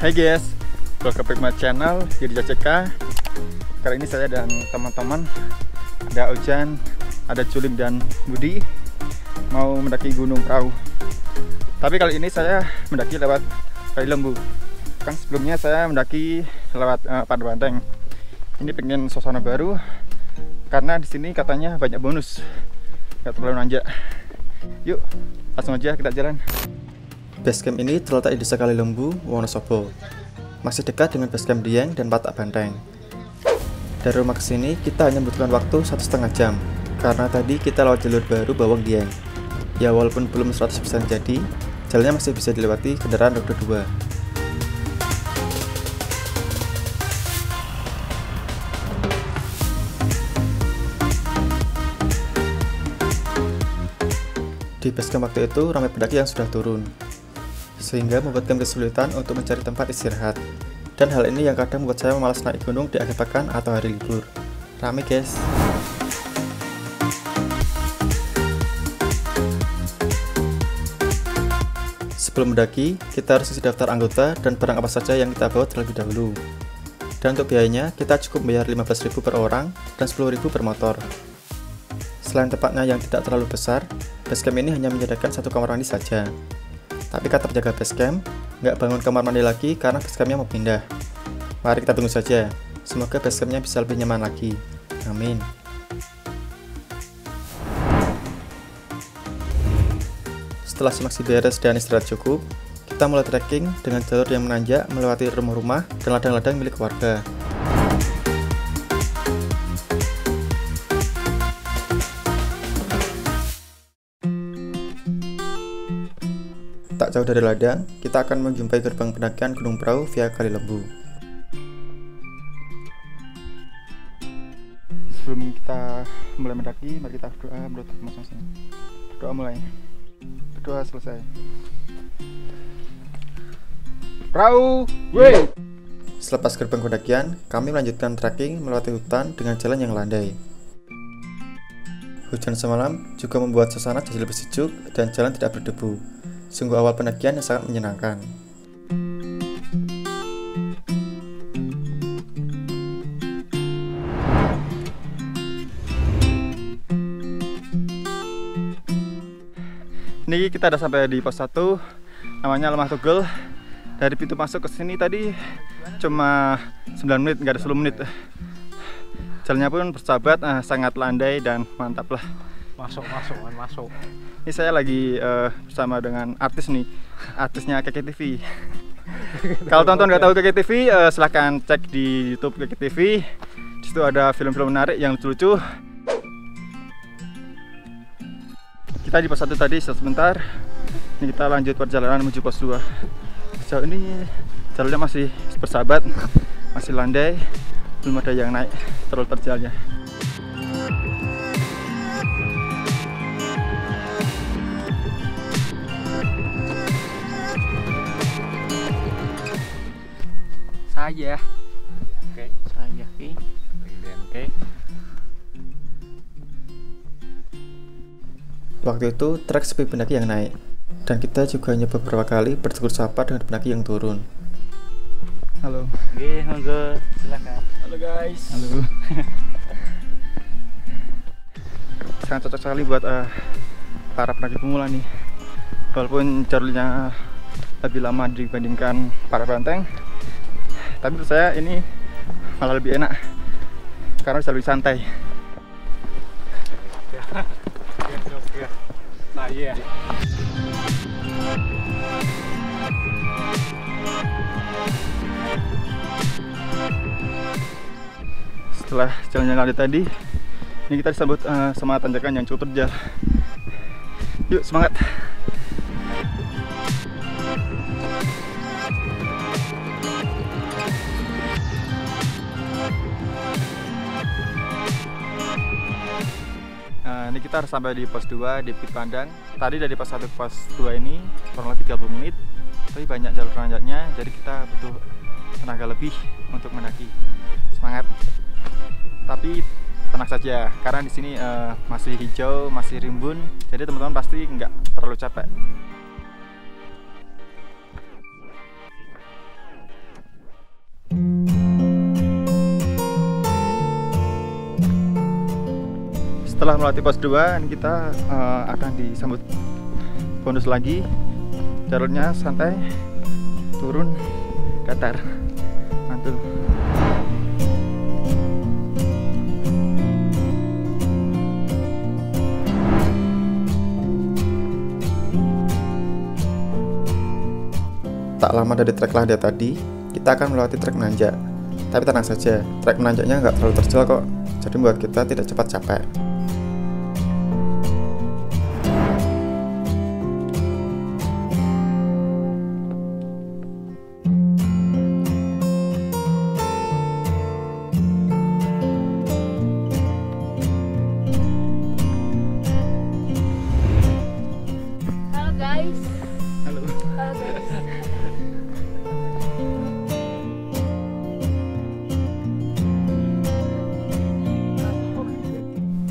Hai guys, welcome back my channel Jadi Ceka. Kali ini saya dan teman-teman Ada Ojan, ada Culim dan Budi Mau mendaki Gunung Perahu. Tapi kali ini saya mendaki lewat Kali Lembu. Kan sebelumnya saya mendaki lewat uh, Pandu Banteng. Ini pengen suasana baru Karena di sini katanya banyak bonus. Gak terlalu nanjak. Yuk, langsung aja kita jalan Basecamp ini terletak di Desa Kalilembu, Wonosobo. Masih dekat dengan basecamp Dieng dan Patak Banteng. Dari rumah ke sini, kita hanya membutuhkan waktu satu setengah jam, karena tadi kita lewat jalur baru Bawang Dieng. Ya walaupun belum 100% jadi, jalannya masih bisa dilewati kendaraan roda 2. Di basecamp waktu itu ramai pendaki yang sudah turun, sehingga membuat kami kesulitan untuk mencari tempat istirahat. Dan hal ini yang kadang membuat saya malas naik gunung di akhir pekan atau hari libur. Rame guys. Sebelum mendaki, kita harus isi daftar anggota dan barang apa saja yang kita bawa terlebih dahulu. Dan untuk biayanya, kita cukup bayar 15.000 per orang dan 10.000 per motor. Selain tempatnya yang tidak terlalu besar, basecamp ini hanya menyediakan satu kamar mandi saja. Tapi kata penjaga basecamp, nggak bangun kamar mandi lagi karena basecampnya mau pindah. Mari kita tunggu saja. Semoga basecampnya bisa lebih nyaman lagi. Amin. Setelah simak beres dan istirahat cukup, kita mulai trekking dengan jalur yang menanjak melewati rumah-rumah dan ladang-ladang milik warga. Tak jauh dari ladang, kita akan menjumpai gerbang pendakian Gunung Perahu via Kali Lembu. Sebelum kita mulai mendaki, mari kita berdoa menurut masing-masing. Doa mulai. Berdoa selesai. Perahu, wait! Selepas gerbang pendakian, kami melanjutkan trekking melewati hutan dengan jalan yang landai. Hujan semalam juga membuat suasana jadi lebih sejuk dan jalan tidak berdebu. Sungguh awal pendakian yang sangat menyenangkan. Ini kita udah sampai di pos 1 namanya Lemah Tugel. Dari pintu masuk ke sini tadi cuma 9 menit, nggak ada 10 menit. Jalannya pun bersahabat, eh, sangat landai dan mantap lah. Masuk, masuk, masuk. Ini saya lagi uh, bersama dengan artis nih, artisnya KKTV. Kalau teman-teman nggak tahu KKTV, uh, eh, silahkan cek di YouTube KKTV. Di situ ada film-film menarik yang lucu-lucu. Kita di pos satu tadi sebentar. Ini kita lanjut perjalanan menuju pos 2. Sejauh ini jalannya masih bersahabat, masih landai, belum ada yang naik terlalu terjalnya. Saya oke. Saya oke. Oke waktu itu trek sepi pendaki yang naik dan kita juga nyoba beberapa kali bertegur sapa dengan pendaki yang turun. Halo. Oke monggo silakan. Halo guys. Halo. Sangat cocok sekali buat uh, para pendaki pemula nih. Walaupun jalurnya lebih lama dibandingkan para banteng tapi menurut saya ini malah lebih enak. Karena bisa lebih santai. Nah iya setelah jalan yang tadi ini kita disambut uh, sama tanjakan yang cukup terjal. Yuk semangat kita harus sampai di pos 2 di Pit Pandang. Tadi dari pos 1 ke pos 2 ini kurang lebih 30 menit tapi banyak jalur nanjaknya jadi kita butuh tenaga lebih untuk mendaki. Semangat. Tapi tenang saja karena di sini uh, masih hijau masih rimbun jadi teman-teman pasti nggak terlalu capek setelah melatih pos 2 kita uh, akan disambut bonus lagi. Jalurnya santai turun datar. Mantul. Tak lama dari trek Lahda tadi kita akan melewati trek menanjak. Tapi tenang saja trek menanjaknya nggak terlalu terjal kok. Jadi membuat kita tidak cepat capek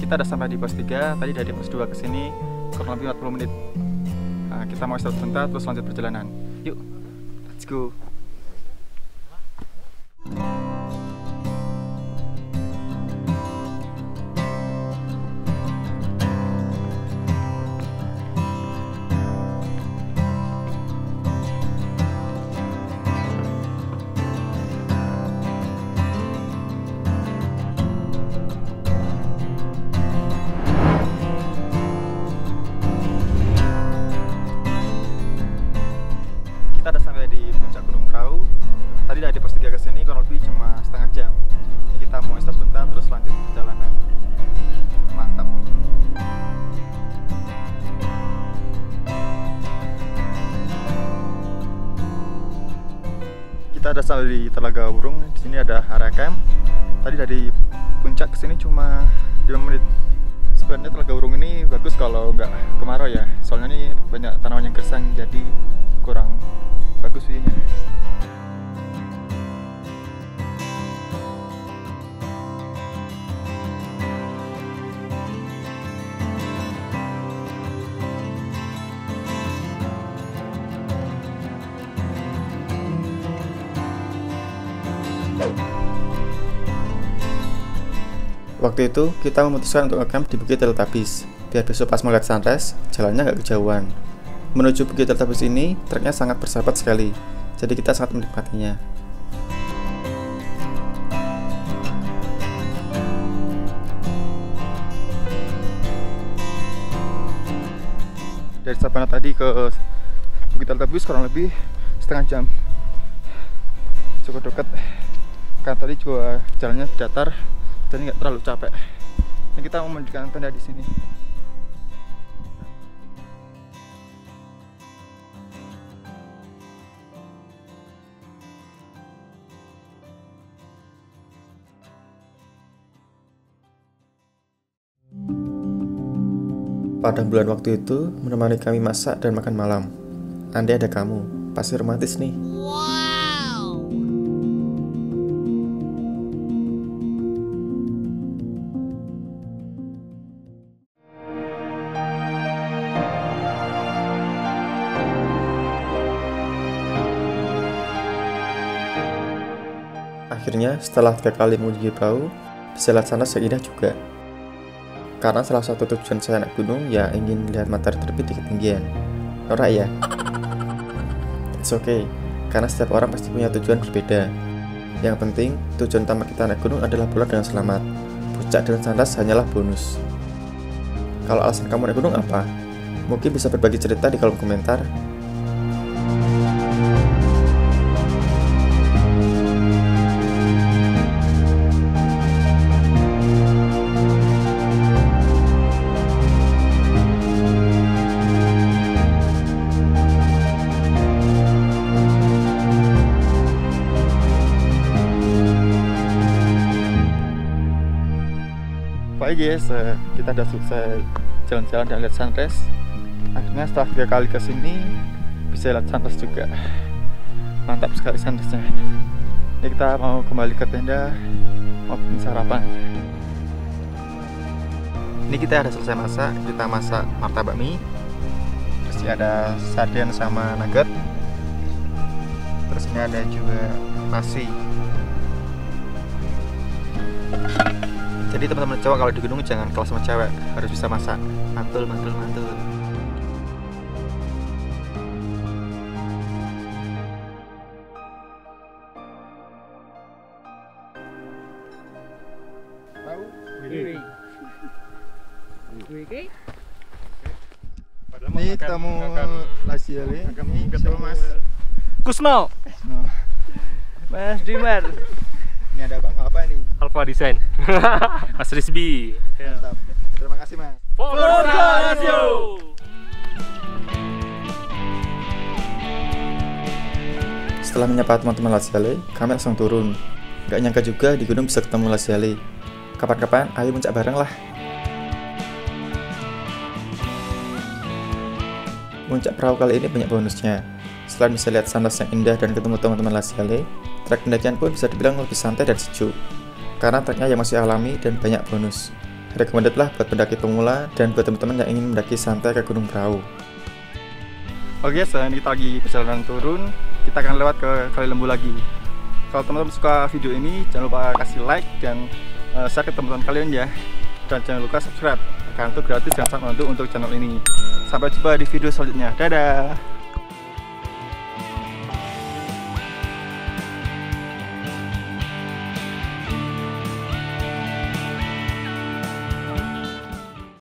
kita udah sampai di pos 3 tadi dari pos 2 ke sini kurang lebih 40 menit. Nah, kita mau istirahat sebentar terus lanjut perjalanan. Yuk let's go puncak ke sini cuma 5 menit. Sebenarnya Telaga Burung ini bagus kalau nggak kemarau ya. Soalnya ini banyak tanaman yang gersang jadi kurang bagus view-nya. Waktu itu kita memutuskan untuk ngecamp di Bukit Teletubbies, biar besok pas melihat sunrise, jalannya nggak kejauhan. Menuju Bukit Teletubbies ini, treknya sangat bersahabat sekali, jadi kita sangat menikmatinya. Dari Sabana tadi ke Bukit Teletubbies kurang lebih setengah jam. Cukup dekat, kan tadi juga jalannya datar, jadi nggak terlalu capek kita mau mendirikan tenda di sini Pada bulan waktu itu, menemani kami masak dan makan malam. Andai ada kamu, pasti romantis nih. Akhirnya, setelah tiga kali mengunjungi perahu, bisa lihat sana seindah juga. Karena salah satu tujuan saya naik gunung ya ingin melihat matahari terbit di ketinggian. Ora ya? It's okay, karena setiap orang pasti punya tujuan berbeda. Yang penting, tujuan utama kita naik gunung adalah pulang dengan selamat. Puncak dan sandas hanyalah bonus. Kalau alasan kamu naik gunung apa? Mungkin bisa berbagi cerita di kolom komentar guys uh, kita udah sukses jalan-jalan dan lihat sunrise. Akhirnya setelah tiga kali ke sini bisa lihat sunrise juga. Mantap sekali sunrise-nya. Ini kita mau kembali ke tenda mau sarapan. Ini kita ada selesai masak kita masak martabak mie. Terus ada sarden sama nugget. Terus ini ada juga nasi Jadi teman-teman cowok kalau di gunung jangan kalah sama cewek, harus bisa masak. Mantul, mantul, mantul. Ini tamu Lasiale. Ini siapa Mas? Kusno Mas Dimar ini ada Bang apa nih? Alpha Design Mas Rizbi Mantap. Terima kasih Mas. Forza Lazio Setelah menyapa teman-teman Lasiale, kami langsung turun. Gak nyangka juga di gunung bisa ketemu Lasiale. Kapan-kapan ayo puncak bareng lah. Puncak perahu kali ini banyak bonusnya. Selain bisa lihat sunrise yang indah dan ketemu teman-teman Lasiale, trek pendakian pun bisa dibilang lebih santai dan sejuk. Karena treknya yang masih alami dan banyak bonus. Recommended lah buat pendaki pemula dan buat teman-teman yang ingin mendaki santai ke Gunung Perahu. Oke, selain kita lagi perjalanan turun, kita akan lewat ke Kali Lembu lagi. Kalau teman-teman suka video ini, jangan lupa kasih like dan eh, share ke teman-teman kalian ya. Dan jangan lupa subscribe, karena itu gratis dan sangat membantu untuk channel ini. Sampai jumpa di video selanjutnya. Dadah!